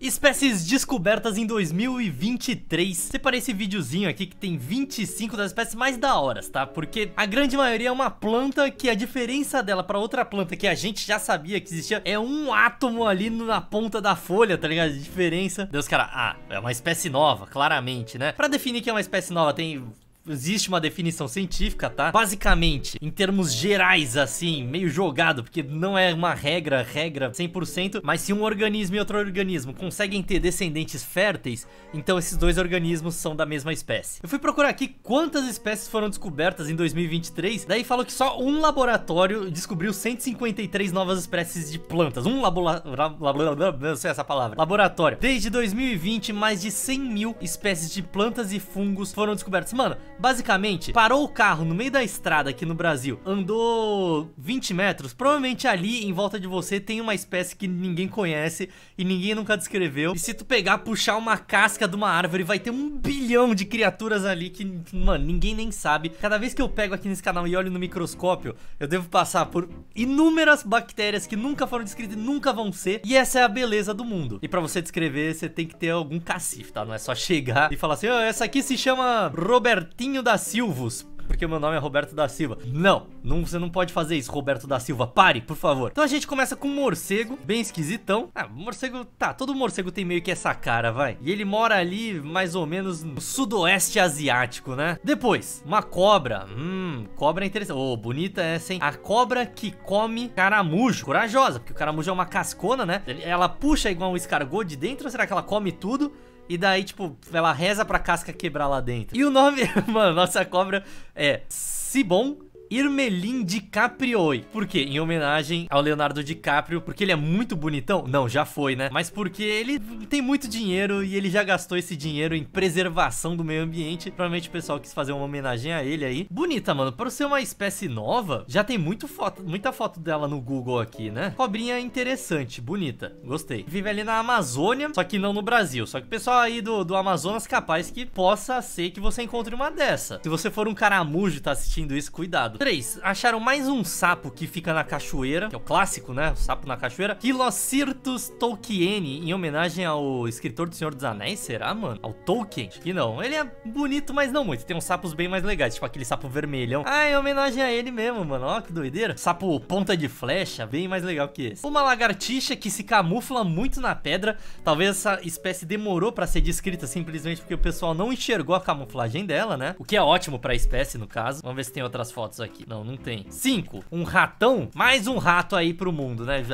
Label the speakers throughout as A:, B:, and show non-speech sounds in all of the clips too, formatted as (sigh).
A: Espécies descobertas em 2023. Separei esse videozinho aqui que tem 25 das espécies mais da horas, tá? Porque a grande maioria é uma planta que a diferença dela para outra planta que a gente já sabia que existia é um átomo ali na ponta da folha, tá ligado? A diferença. Deus, cara, ah, é uma espécie nova, claramente, né? Pra definir que é uma espécie nova, tem existe uma definição científica, tá? Basicamente, em termos gerais, assim, meio jogado, porque não é uma regra, regra 100%, mas se um organismo e outro organismo conseguem ter descendentes férteis, então esses dois organismos são da mesma espécie. Eu fui procurar aqui quantas espécies foram descobertas em 2023, daí falou que só um laboratório descobriu 153 novas espécies de plantas. Um laboratório, não sei essa palavra, laboratório. Desde 2020, mais de 100 mil espécies de plantas e fungos foram descobertas. Mano, Basicamente, parou o carro no meio da estrada aqui no Brasil, andou 20 metros, provavelmente ali em volta de você tem uma espécie que ninguém conhece e ninguém nunca descreveu. E se tu pegar, puxar uma casca de uma árvore, vai ter um bilhão de criaturas ali que, mano, ninguém nem sabe. Cada vez que eu pego aqui nesse canal e olho no microscópio, eu devo passar por inúmeras bactérias que nunca foram descritas e nunca vão ser. E essa é a beleza do mundo. E para você descrever, você tem que ter algum cacife, tá? Não é só chegar e falar assim, oh, essa aqui se chama Robertinho Robertinho da Silvos porque meu nome é Roberto da Silva. Não, não, você não pode fazer isso, Roberto da Silva. Pare, por favor. Então a gente começa com um morcego, bem esquisitão. Ah, morcego, tá, todo morcego tem meio que essa cara, vai. E ele mora ali mais ou menos no sudoeste asiático, né? Depois, uma cobra. Hum, cobra é interessante. Ô, oh, bonita essa, hein? A cobra que come caramujo. Corajosa, porque o caramujo é uma cascona, né? Ela puxa igual um escargot de dentro ou será que ela come tudo? E daí, tipo, ela reza pra casca quebrar lá dentro. E o nome, (laughs) mano, nossa cobra é Sibon Irmelin DiCaprioi. Por quê? Em homenagem ao Leonardo DiCaprio, porque ele é muito bonitão? Não, já foi, né? Mas porque ele tem muito dinheiro e ele já gastou esse dinheiro em preservação do meio ambiente. Provavelmente o pessoal quis fazer uma homenagem a ele aí. Bonita, mano. Por ser uma espécie nova, já tem muito foto, muita foto dela no Google aqui, né? Cobrinha interessante, bonita. Gostei. Vive ali na Amazônia, só que não no Brasil. Só que o pessoal aí do, do Amazonas capaz que possa ser que você encontre uma dessa. Se você for um caramujo e tá assistindo isso, cuidado. 3. Acharam mais um sapo que fica na cachoeira, que é o clássico, né? O sapo na cachoeira. Quilocirtus Tolkien, em homenagem ao escritor do Senhor dos Anéis, será, mano? Ao Tolkien? Acho que não. Ele é bonito, mas não muito. Tem uns sapos bem mais legais, tipo aquele sapo vermelhão. Ah, é homenagem a ele mesmo, mano. Ó, que doideira. Sapo ponta de flecha, bem mais legal que esse. Uma lagartixa que se camufla muito na pedra. Talvez essa espécie demorou pra ser descrita simplesmente porque o pessoal não enxergou a camuflagem dela, né? O que é ótimo pra espécie, no caso. Vamos ver se tem outras fotos aqui aqui. Não, não tem. Cinco, um ratão. Mais um rato aí pro mundo, né?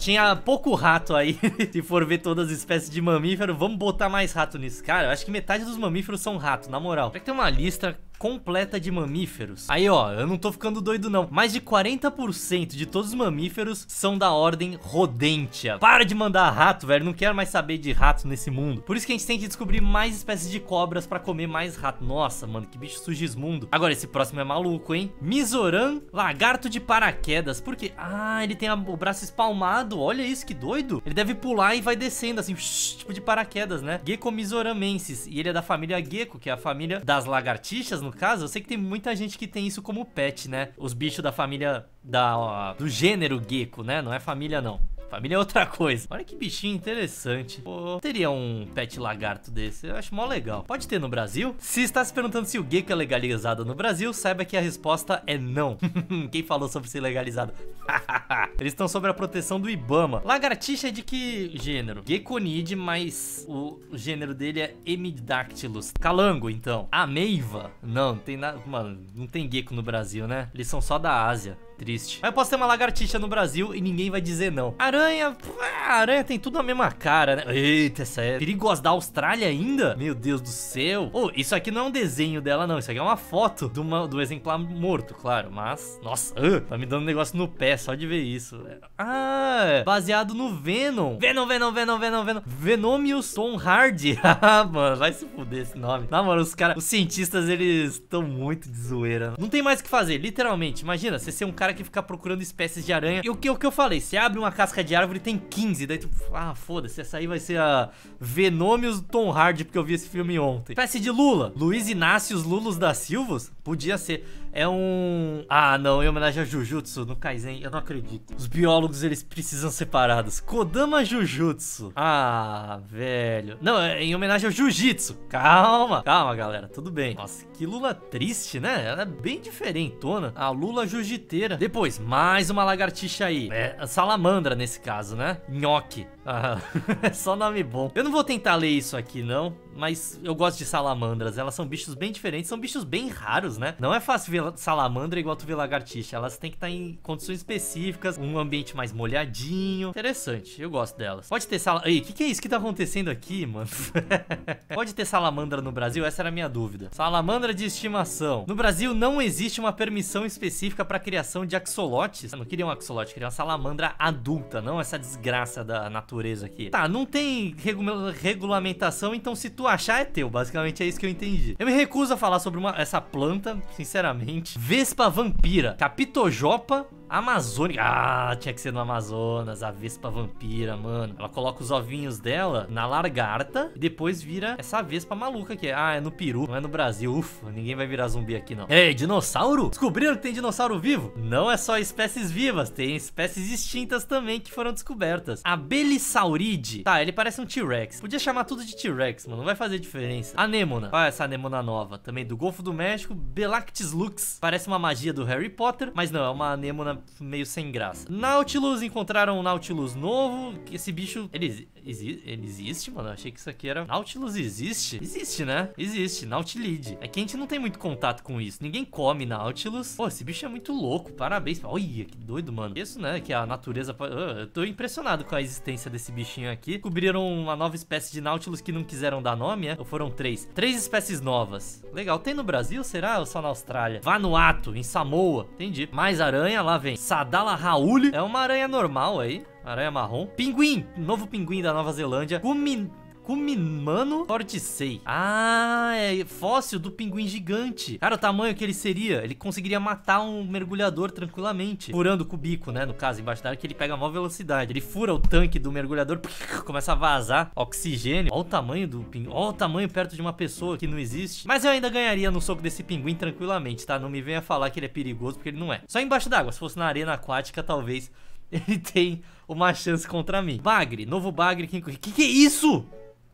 A: Tinha pouco rato aí. (laughs) Se for ver todas as espécies de mamífero, vamos botar mais rato nisso. Cara, eu acho que metade dos mamíferos são rato, na moral. Será que tem uma lista completa de mamíferos. Aí, ó, eu não tô ficando doido não. Mais de 40% de todos os mamíferos são da ordem Rodentia. Para de mandar rato, velho. Não quero mais saber de rato nesse mundo. Por isso que a gente tem que descobrir mais espécies de cobras pra comer mais rato. Nossa, mano, que bicho sugismundo. Agora, esse próximo é maluco, hein? Mizoran, lagarto de paraquedas. Por quê? Ah, ele tem o braço espalmado. Olha isso, que doido. Ele deve pular e vai descendo, assim, tipo de paraquedas, né? Gecko Misoramensis. E ele é da família Gecko, que é a família das lagartixas, no no caso, eu sei que tem muita gente que tem isso como pet, né? Os bichos da família da, ó, do gênero gecko, né? Não é família, não. Família é outra coisa. Olha que bichinho interessante. Pô, teria um pet lagarto desse. Eu acho mó legal. Pode ter no Brasil? Se está se perguntando se o gecko é legalizado no Brasil, saiba que a resposta é não. (laughs) Quem falou sobre ser legalizado? (laughs) Eles estão sob a proteção do Ibama. Lagartixa é de que gênero? Geconide, mas o gênero dele é Hemidactylus. Calango, então. Ameiva? Não, não tem nada. Mano, não tem gecko no Brasil, né? Eles são só da Ásia. Triste. Mas eu posso ter uma lagartixa no Brasil e ninguém vai dizer não. Aranha, aranha tem tudo a mesma cara, né? Eita, essa é perigosa da Austrália ainda? Meu Deus do céu. Oh, isso aqui não é um desenho dela, não. Isso aqui é uma foto do, uma, exemplar morto, claro. Mas, nossa, uh, tá me dando um negócio no pé só de ver isso. Ah, baseado no Venom. Venom, Venom, Venom, Venom, Venom. Venomius Tom Hardy. (laughs) Ah, mano, vai se fuder esse nome. Na moral, os caras, os cientistas, eles estão muito de zoeira. Não tem mais o que fazer, literalmente. Imagina, você ser um cara cara que fica procurando espécies de aranha. E o que, o que eu falei, você abre uma casca de árvore tem 15, daí tu, ah, foda-se, essa aí vai ser a Venomius Tom Hardy, porque eu vi esse filme ontem. Espécie de Lula, Luiz Inácio Lulos da Silvas, Podia ser. É um... Ah, não, em homenagem a Jujutsu no Kaisen, eu não acredito. Os biólogos, eles precisam separados. Kodama Jujutsu. Ah, velho. Não, é em homenagem ao Jiu-Jitsu. Calma, calma, galera, tudo bem. Nossa, que Lula triste, né? Ela é bem diferentona. A Lula Jiu-Jiteira. Depois, mais uma lagartixa aí. É, salamandra nesse caso, né? Nhoque. Ah, (laughs) é só nome bom. Eu não vou tentar ler isso aqui, não. Mas eu gosto de salamandras. Elas são bichos bem diferentes. São bichos bem raros, né? Não é fácil ver salamandra igual tu vê lagartixa. Elas têm que estar em condições específicas. Um ambiente mais molhadinho. Interessante. Eu gosto delas. Pode ter sala... Ei, o que, que é isso que tá acontecendo aqui, mano? (laughs) Pode ter salamandra no Brasil? Essa era a minha dúvida. Salamandra de estimação. No Brasil não existe uma permissão específica para criação de axolotes. Eu não queria um axolote, queria uma salamandra adulta, não essa desgraça da natureza aqui. Tá, não tem regulamentação, então se tu achar é teu. Basicamente é isso que eu entendi. Eu me recuso a falar sobre uma, essa planta, sinceramente. Vespa vampira, capitojopa Amazônica. Ah, tinha que ser no Amazonas, a Vespa Vampira, mano. Ela coloca os ovinhos dela na lagarta e depois vira essa Vespa maluca que é. Ah, é no Peru, não é no Brasil. Ufa, ninguém vai virar zumbi aqui não. Ei, dinossauro? Descobriram que tem dinossauro vivo? Não é só espécies vivas, tem espécies extintas também que foram descobertas. A. Tá, ele parece um T-Rex. Podia chamar tudo de T-Rex, mano, não vai fazer diferença. Anêmona. Olha essa anêmona nova, também do Golfo do México. Belactis lux. Parece uma magia do Harry Potter, mas não, é uma anêmona meio sem graça. Nautilus, encontraram um Nautilus novo. Esse bicho, ele, exi ele existe, mano? Eu achei que isso aqui era... Nautilus existe? Existe, né? Existe, Nautilid. É que a gente não tem muito contato com isso. Ninguém come Nautilus. Pô, esse bicho é muito louco. Parabéns. Olha, que doido, mano. Isso, né? Que a natureza... Eu tô impressionado com a existência desse bichinho aqui. Descobriram uma nova espécie de Nautilus que não quiseram dar nome, é? Ou foram três? Três espécies novas. Legal. Tem no Brasil, será? Ou só na Austrália? Vanuatu, em Samoa. Entendi. Mais aranha, lá vem. Sadala Raul. É uma aranha normal aí. Aranha marrom. Pinguim. Novo pinguim da Nova Zelândia. Kumin... Kumimano Tortisei. Ah, é fóssil do pinguim gigante. Cara, o tamanho que ele seria, ele conseguiria matar um mergulhador tranquilamente. Furando com o bico, né? No caso, embaixo da água, que ele pega a maior velocidade. Ele fura o tanque do mergulhador, (laughs) começa a vazar oxigênio. Olha o tamanho do pinguim. Olha o tamanho perto de uma pessoa que não existe. Mas eu ainda ganharia no soco desse pinguim tranquilamente, tá? Não me venha falar que ele é perigoso, porque ele não é. Só embaixo d'água. Se fosse na arena aquática, talvez (laughs) ele tem uma chance contra mim. Bagre, novo Bagre. Que, que é isso?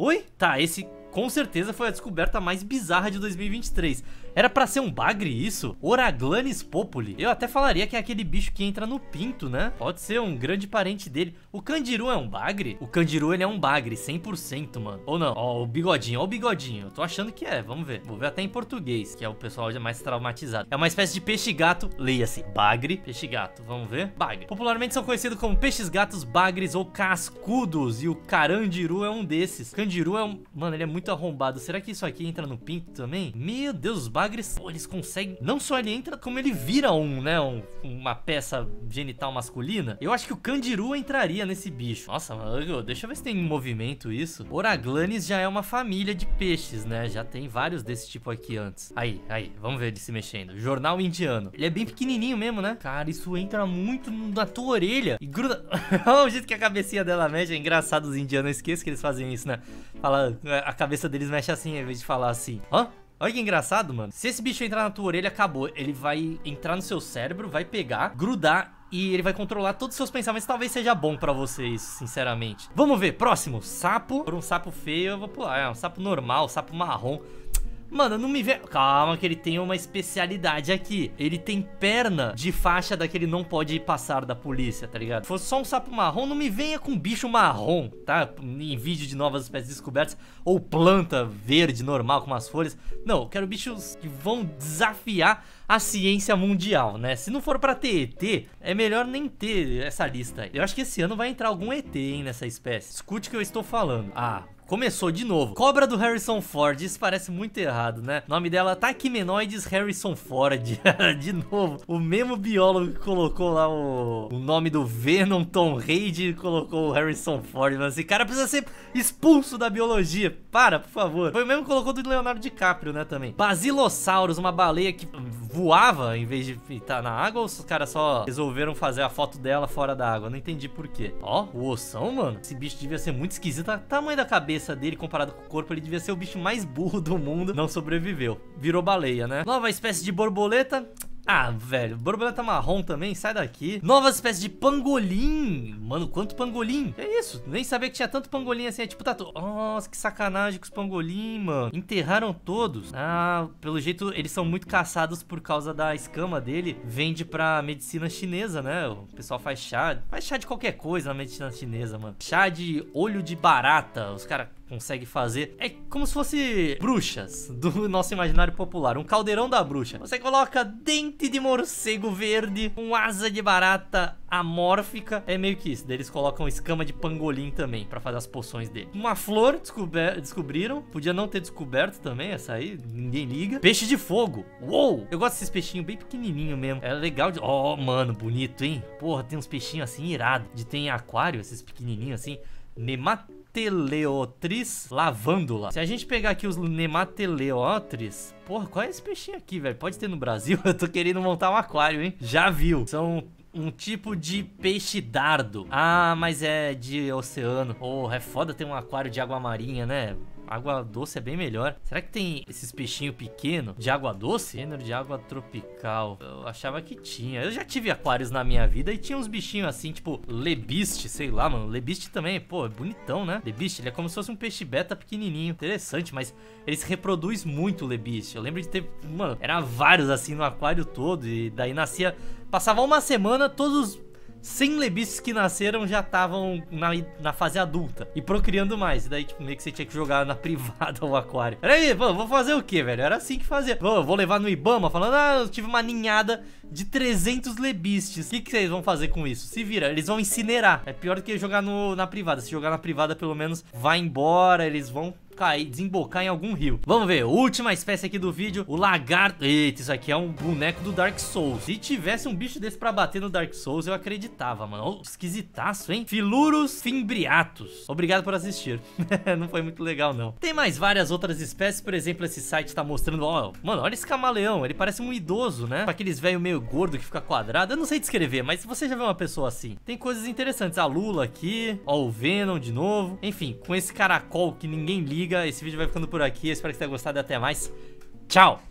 A: Oi? Tá, esse com certeza foi a descoberta mais bizarra de 2023. Era pra ser um bagre isso? Oraglanis populi. Eu até falaria que é aquele bicho que entra no pinto, né? Pode ser um grande parente dele. O candiru é um bagre? O candiru, ele é um bagre, 100%, mano. Ou não? Ó, o bigodinho, ó o bigodinho. Eu tô achando que é, vamos ver. Vou ver até em português, que é o pessoal mais traumatizado. É uma espécie de peixe-gato, leia-se, bagre, peixe-gato. Vamos ver? Bagre. Popularmente são conhecidos como peixes-gatos, bagres ou cascudos. E o carandiru é um desses. Candiru é um... Mano, ele é muito arrombado. Será que isso aqui entra no pinto também? Meu Deus, os bagres pô, eles conseguem. Não só ele entra, como ele vira um, né? Um, uma peça genital masculina. Eu acho que o Candiru entraria nesse bicho. Nossa, mano, deixa eu ver se tem movimento isso. Oraglanes já é uma família de peixes, né? Já tem vários desse tipo aqui antes. Aí, aí, vamos ver ele se mexendo. Jornal indiano. Ele é bem pequenininho mesmo, né? Cara, isso entra muito na tua orelha e gruda. (laughs) Olha o jeito que a cabecinha dela mexe. É engraçado os indianos. Eu esqueço que eles fazem isso, né? Fala, a cabeça deles mexe assim, ao invés de falar assim. Ó, Olha que engraçado, mano. Se esse bicho entrar na tua orelha, acabou. Ele vai entrar no seu cérebro, vai pegar, grudar e ele vai controlar todos os seus pensamentos. Talvez seja bom pra você isso, sinceramente. Vamos ver, próximo. Sapo. Por um sapo feio, eu vou pular. É um sapo normal, sapo marrom. Mano, não me vê... Calma que ele tem uma especialidade aqui. Ele tem perna de faixa daquele não pode passar da polícia, tá ligado? Se fosse só um sapo marrom, não me venha com bicho marrom, tá? Em vídeo de novas espécies descobertas. Ou planta verde normal com umas folhas. Não, eu quero bichos que vão desafiar a ciência mundial, né? Se não for pra ter ET, é melhor nem ter essa lista aí. Eu acho que esse ano vai entrar algum ET, hein, nessa espécie. Escute o que eu estou falando. Ah, Começou de novo. Cobra do Harrison Ford. Isso parece muito errado, né? O nome dela Tachymenoides Harrison Ford. (laughs) de novo. O mesmo biólogo que colocou lá o, o nome do Venom Tom Hardy colocou o Harrison Ford. Mas esse cara precisa ser expulso da biologia. Para, por favor. Foi o mesmo que colocou do Leonardo DiCaprio, né, também. Basilosaurus, uma baleia que voava em vez de estar na água ou os caras só resolveram fazer a foto dela fora da água? Não entendi por quê. Ó, o ossão, mano. Esse bicho devia ser muito esquisito. Tamanho da cabeça cabeça dele comparado com o corpo, ele devia ser o bicho mais burro do mundo. Não sobreviveu. Virou baleia, né? Nova espécie de borboleta. Ah, velho, borboleta marrom também, sai daqui. Novas espécies de pangolim. Mano, quanto pangolim? É isso, nem sabia que tinha tanto pangolim assim. É tipo tatu. Nossa, que sacanagem com os pangolim, mano. Enterraram todos. Ah, pelo jeito eles são muito caçados por causa da escama dele. Vende pra medicina chinesa, né? O pessoal faz chá. Faz chá de qualquer coisa na medicina chinesa, mano. Chá de olho de barata. Os caras consegue fazer. É como se fosse bruxas do nosso imaginário popular. Um caldeirão da bruxa. Você coloca dente de morcego verde, um asa de barata amórfica. É meio que isso. Daí eles colocam escama de pangolim também para fazer as poções dele. Uma flor descobriram. Podia não ter descoberto também essa aí. Ninguém liga. Peixe de fogo. Uou! Eu gosto desses peixinhos bem pequenininho mesmo. É legal de... Oh, mano, bonito, hein? Porra, tem uns peixinhos assim irado. De ter aquário, esses pequenininhos assim. Nemateleotris lavandula. Se a gente pegar aqui os Nemateleotris, porra, qual é esse peixinho aqui, velho? Pode ter no Brasil? (laughs) Eu tô querendo montar um aquário, hein? Já viu? São um tipo de peixe dardo. Ah, mas é de oceano. Porra, é foda ter um aquário de água marinha, né? Água doce é bem melhor. Será que tem esses peixinhos pequenos de água doce? Gênero de água tropical. Eu achava que tinha. Eu já tive aquários na minha vida e tinha uns bichinhos assim, tipo lebiste, sei lá, mano. Lebiste também, pô, é bonitão, né? Lebiste, ele é como se fosse um peixe beta pequenininho. Interessante, mas ele se reproduz muito, o lebiste. Eu lembro de ter, mano, era vários assim no aquário todo e daí nascia... Passava uma semana, todos 100 lebistes que nasceram já estavam na, na fase adulta e procriando mais. E daí, tipo, meio que você tinha que jogar na (laughs) privada o aquário. Peraí, pô, vou fazer o que, velho? Era assim que fazia. Vou, vou levar no Ibama falando, ah, eu tive uma ninhada de 300 lebistes. O que, que vocês vão fazer com isso? Se vira, eles vão incinerar. É pior do que jogar no, na privada. Se jogar na privada, pelo menos vai embora, eles vão cair, desembocar em algum rio. Vamos ver, última espécie aqui do vídeo, o lagarto. Eita, isso aqui é um boneco do Dark Souls. Se tivesse um bicho desse pra bater no Dark Souls, eu acreditava, mano. Oh, esquisitaço, hein? Filurus fimbriatus. Obrigado por assistir. (laughs) não foi muito legal, não. Tem mais várias outras espécies, por exemplo, esse site tá mostrando, ó, mano, olha esse camaleão, ele parece um idoso, né? Com aqueles velho meio gordo que fica quadrado. Eu não sei descrever, mas você já viu uma pessoa assim. Tem coisas interessantes. A Lula aqui, ó, o Venom de novo. Enfim, com esse caracol que ninguém liga, esse vídeo vai ficando por aqui. Espero que você tenha gostado e até mais. Tchau!